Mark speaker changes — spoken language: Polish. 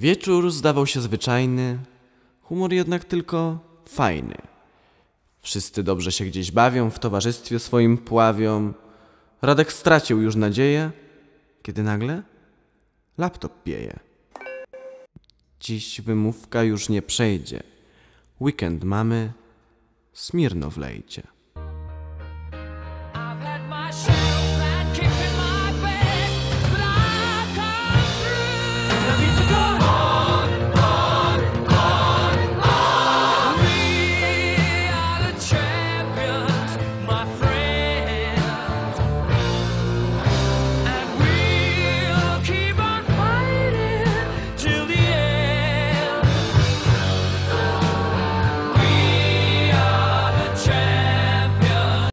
Speaker 1: Wieczór zdawał się zwyczajny, humor jednak tylko fajny. Wszyscy dobrze się gdzieś bawią, w towarzystwie swoim pławią. Radek stracił już nadzieję, kiedy nagle laptop pieje. Dziś wymówka już nie przejdzie. Weekend mamy, Smirno wlejcie.